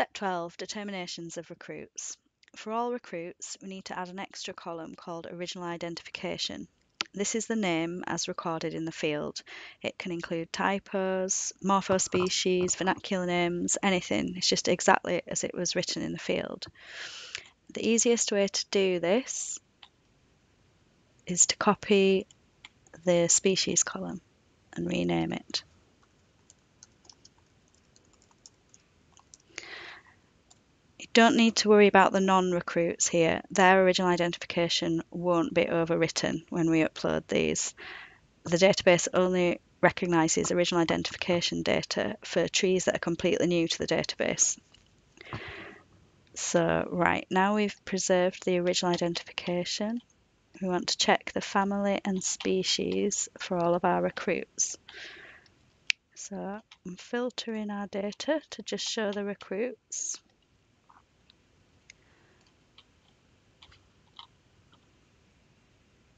Step 12 Determinations of recruits. For all recruits, we need to add an extra column called Original Identification. This is the name as recorded in the field. It can include typos, morphospecies, vernacular names, anything. It's just exactly as it was written in the field. The easiest way to do this is to copy the species column and rename it. Don't need to worry about the non-recruits here. Their original identification won't be overwritten when we upload these. The database only recognises original identification data for trees that are completely new to the database. So, right, now we've preserved the original identification, we want to check the family and species for all of our recruits. So I'm filtering our data to just show the recruits.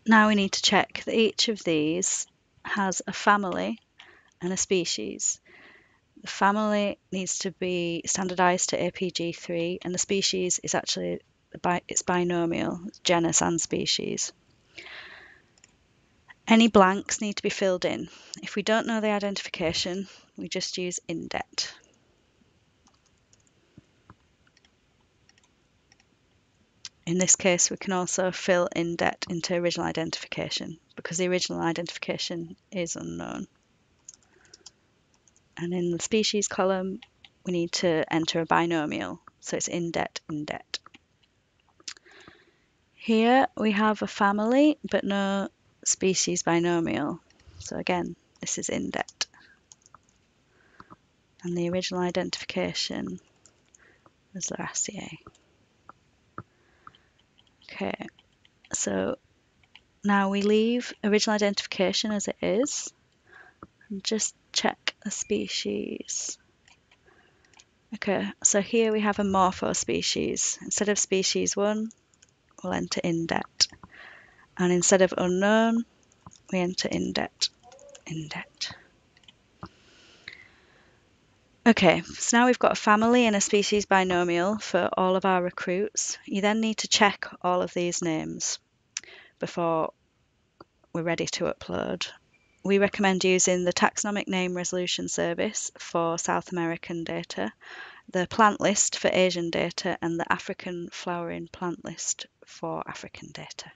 Now we need to check that each of these has a family and a species. The family needs to be standardized to APG3 and the species is actually it's binomial, genus and species. Any blanks need to be filled in. If we don't know the identification, we just use indet. In this case, we can also fill indet into original identification because the original identification is unknown. And in the species column, we need to enter a binomial, so it's "in debt". indet indet. Here we have a family, but no species binomial. So again, this is indet. And the original identification is Lauraceae. Okay, so now we leave original identification as it is and just check the species. Okay, so here we have a morpho species. Instead of species 1, we'll enter indet. And instead of unknown, we enter indet. Indet. Okay, so now we've got a family and a species binomial for all of our recruits. You then need to check all of these names before we're ready to upload. We recommend using the Taxonomic Name Resolution Service for South American data the plant list for Asian data and the African flowering plant list for African data.